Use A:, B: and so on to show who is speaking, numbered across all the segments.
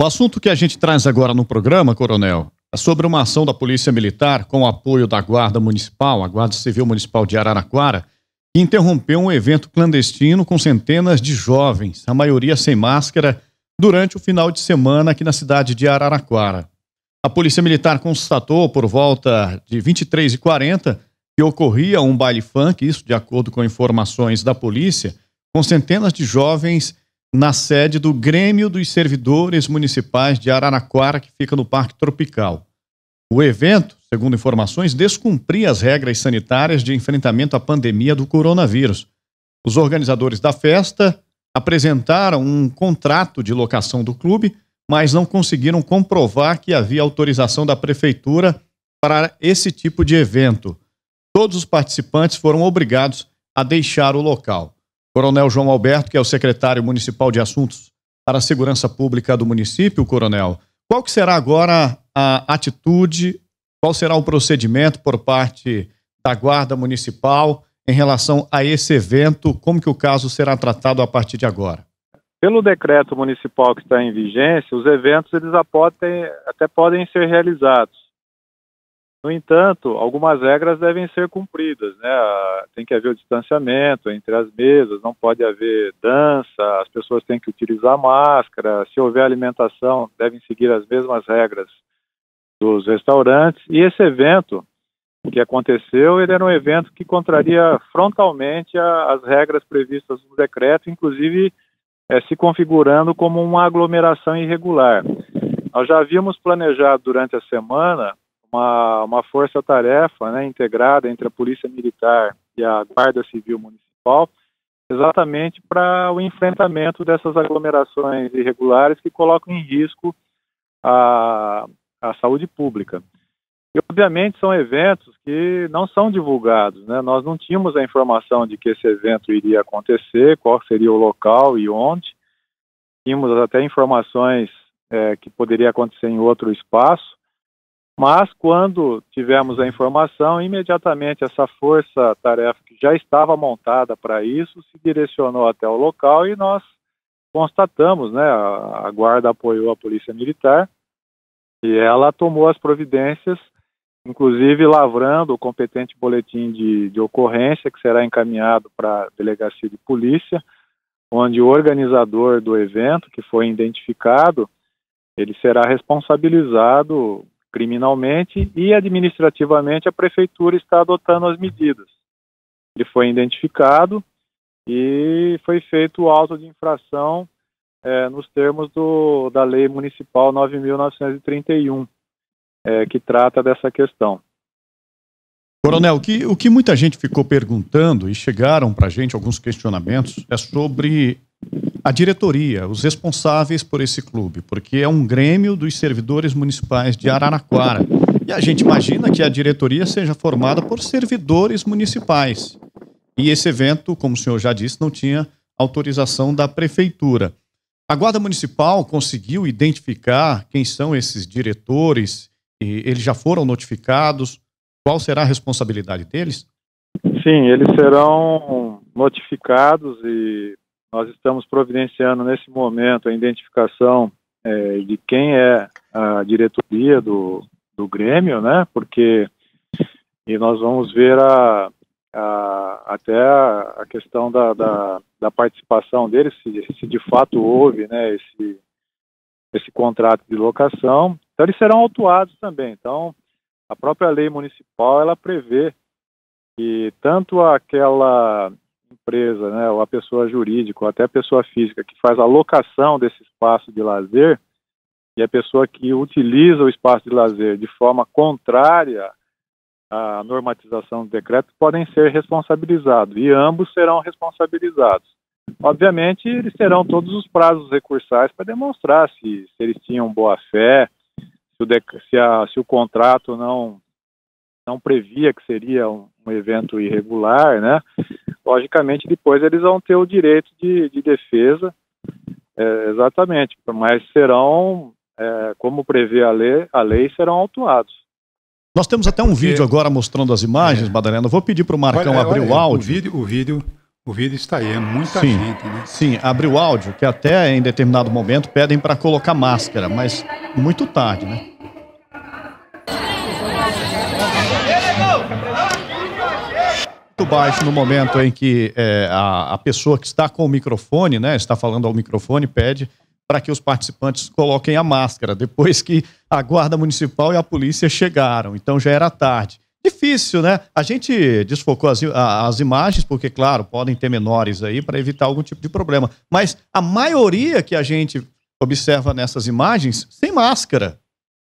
A: O assunto que a gente traz agora no programa, Coronel, é sobre uma ação da Polícia Militar com o apoio da Guarda Municipal, a Guarda Civil Municipal de Araraquara, que interrompeu um evento clandestino com centenas de jovens, a maioria sem máscara, durante o final de semana aqui na cidade de Araraquara. A Polícia Militar constatou por volta de 23h40 que ocorria um baile funk, isso de acordo com informações da polícia, com centenas de jovens na sede do Grêmio dos Servidores Municipais de Araraquara, que fica no Parque Tropical. O evento, segundo informações, descumpria as regras sanitárias de enfrentamento à pandemia do coronavírus. Os organizadores da festa apresentaram um contrato de locação do clube, mas não conseguiram comprovar que havia autorização da prefeitura para esse tipo de evento. Todos os participantes foram obrigados a deixar o local. Coronel João Alberto, que é o secretário municipal de Assuntos para a Segurança Pública do município, Coronel, qual que será agora a atitude, qual será o procedimento por parte da Guarda Municipal em relação a esse evento? Como que o caso será tratado a partir de agora?
B: Pelo decreto municipal que está em vigência, os eventos eles até podem ser realizados. No entanto, algumas regras devem ser cumpridas, né? Tem que haver o distanciamento entre as mesas, não pode haver dança, as pessoas têm que utilizar máscara, se houver alimentação, devem seguir as mesmas regras dos restaurantes. E esse evento que aconteceu, ele era um evento que contraria frontalmente a, as regras previstas no decreto, inclusive é, se configurando como uma aglomeração irregular. Nós já havíamos planejado durante a semana uma, uma força-tarefa né, integrada entre a Polícia Militar e a Guarda Civil Municipal, exatamente para o enfrentamento dessas aglomerações irregulares que colocam em risco a, a saúde pública. E, obviamente, são eventos que não são divulgados. Né? Nós não tínhamos a informação de que esse evento iria acontecer, qual seria o local e onde. Tínhamos até informações é, que poderia acontecer em outro espaço. Mas quando tivemos a informação, imediatamente essa força-tarefa que já estava montada para isso se direcionou até o local e nós constatamos, né, a, guarda apoiou a polícia militar e ela tomou as providências, inclusive lavrando o competente boletim de, de ocorrência que será encaminhado para a delegacia de polícia, onde o organizador do evento, que foi identificado, ele será responsabilizado criminalmente e administrativamente a prefeitura está adotando as medidas. Ele foi identificado e foi feito o auto de infração é, nos termos do, da Lei Municipal 9.931, é, que trata dessa questão.
A: Coronel, que, o que muita gente ficou perguntando e chegaram para a gente alguns questionamentos é sobre a diretoria, os responsáveis por esse clube, porque é um grêmio dos servidores municipais de Araraquara. E a gente imagina que a diretoria seja formada por servidores municipais. E esse evento, como o senhor já disse, não tinha autorização da prefeitura. A Guarda Municipal conseguiu identificar quem são esses diretores? E eles já foram notificados? Qual será a responsabilidade deles?
B: Sim, eles serão notificados e nós estamos providenciando nesse momento a identificação é, de quem é a diretoria do, do Grêmio, né? Porque e nós vamos ver a, a até a, a questão da, da, da, participação deles, se, se de fato houve, né? Esse esse contrato de locação. Então eles serão autuados também. Então a própria lei municipal ela prevê que tanto aquela empresa, né, ou a pessoa jurídica, ou até a pessoa física que faz a locação desse espaço de lazer, e a pessoa que utiliza o espaço de lazer de forma contrária à normatização do decreto podem ser responsabilizados, e ambos serão responsabilizados. Obviamente, eles terão todos os prazos recursais para demonstrar se, se eles tinham boa fé, se o, se, a, se o contrato não, não previa que seria um, um evento irregular, né? Logicamente depois eles vão ter o direito de, de defesa, é, exatamente, mas serão, é, como prevê a lei, a lei, serão autuados.
A: Nós temos até um Porque... vídeo agora mostrando as imagens, é. Madalena. Vou pedir para o Marcão olha, abrir olha, o áudio.
C: O vídeo, o vídeo, O vídeo está aí, é muita sim, gente, né?
A: Sim, abre o áudio, que até em determinado momento pedem para colocar máscara, mas muito tarde, né? Muito baixo no momento em que é, a, a pessoa que está com o microfone, né, está falando ao microfone, pede para que os participantes coloquem a máscara, depois que a Guarda Municipal e a polícia chegaram. Então já era tarde. Difícil, né? A gente desfocou as, as imagens, porque, claro, podem ter menores aí para evitar algum tipo de problema. Mas a maioria que a gente observa nessas imagens, sem máscara.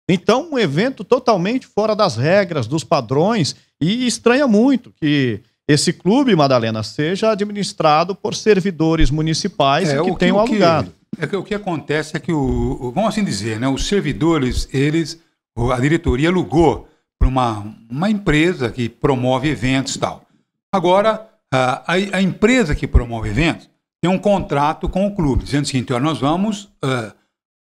A: Então, um evento totalmente fora das regras, dos padrões, e estranha muito que esse clube, Madalena, seja administrado por servidores municipais é, que, que tenham alugado.
C: É que o que acontece é que, o, vamos assim dizer, né, os servidores, eles, a diretoria alugou para uma, uma empresa que promove eventos e tal. Agora, a, a, empresa que promove eventos tem um contrato com o clube, dizendo o seguinte, nós vamos uh,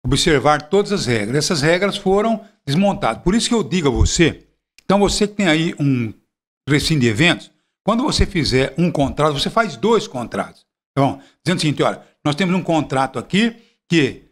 C: observar todas as regras. Essas regras foram desmontadas. Por isso que eu digo a você, então você que tem aí um recinto de eventos, quando você fizer um contrato, você faz dois contratos. Bom? Dizendo o seguinte, olha, nós temos um contrato aqui que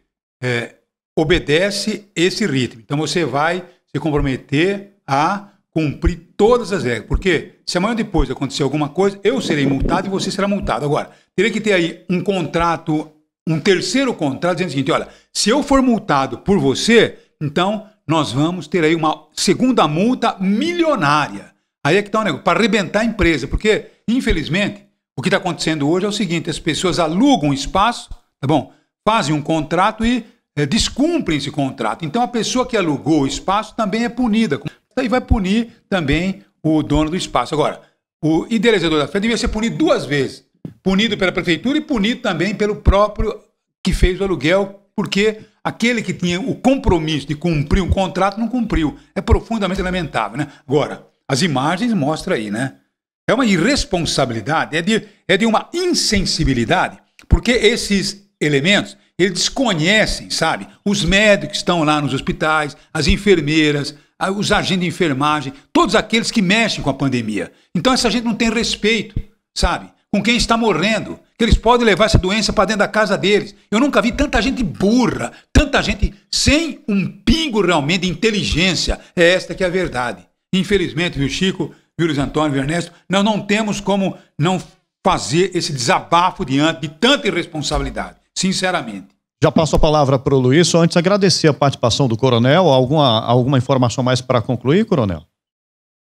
C: é, obedece esse ritmo. Então você vai se comprometer a cumprir todas as regras. Porque se amanhã depois acontecer alguma coisa, eu serei multado e você será multado. Agora, teria que ter aí um contrato, um terceiro contrato, dizendo o seguinte: olha, se eu for multado por você, então nós vamos ter aí uma segunda multa milionária. Aí é que está o negócio, para arrebentar a empresa, porque, infelizmente, o que está acontecendo hoje é o seguinte: as pessoas alugam espaço, tá bom? Fazem um contrato e é, descumprem esse contrato. Então a pessoa que alugou o espaço também é punida. E vai punir também o dono do espaço. Agora, o idealizador da festa devia ser punido duas vezes: punido pela prefeitura e punido também pelo próprio que fez o aluguel, porque aquele que tinha o compromisso de cumprir um contrato não cumpriu. É profundamente lamentável, né? Agora, as imagens mostram aí, né? É uma irresponsabilidade, é de, é de uma insensibilidade, porque esses elementos, eles desconhecem, sabe? Os médicos que estão lá nos hospitais, as enfermeiras, os agentes de enfermagem, todos aqueles que mexem com a pandemia. Então essa gente não tem respeito, sabe? Com quem está morrendo, que eles podem levar essa doença para dentro da casa deles. Eu nunca vi tanta gente burra, tanta gente sem um pingo realmente de inteligência. É esta que é a verdade. Infelizmente, viu, Chico, viu, Luiz Antônio, viu, Ernesto, nós não temos como não fazer esse desabafo diante de tanta irresponsabilidade, sinceramente.
A: Já passo a palavra para o Luiz, só antes agradecer a participação do Coronel. Alguma, alguma informação mais para concluir, Coronel?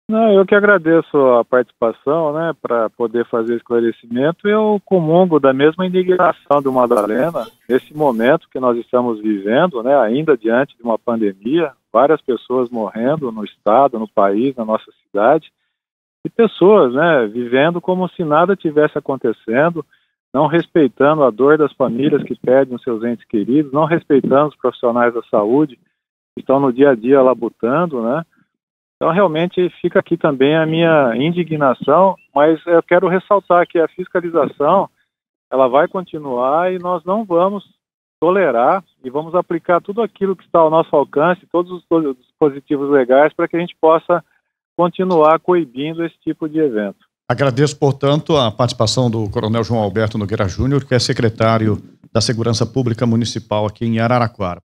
B: Não, eu que agradeço a participação, né, para poder fazer esclarecimento. Eu comungo da mesma indignação do Madalena nesse momento que nós estamos vivendo, né, ainda diante de uma pandemia, várias pessoas morrendo no estado, no país, na nossa cidade, e pessoas né, vivendo como se nada tivesse acontecendo, não respeitando a dor das famílias que perdem os seus entes queridos, não respeitando os profissionais da saúde que estão no dia a dia labutando, né? Então, realmente, fica aqui também a minha indignação, mas eu quero ressaltar que a fiscalização, ela vai continuar e nós não vamos tolerar e vamos aplicar tudo aquilo que está ao nosso alcance, todos os dispositivos legais, para que a gente possa continuar coibindo esse tipo de evento.
A: Agradeço, portanto, a participação do Coronel João Alberto Nogueira Júnior, que é secretário da Segurança Pública Municipal aqui em Araraquara.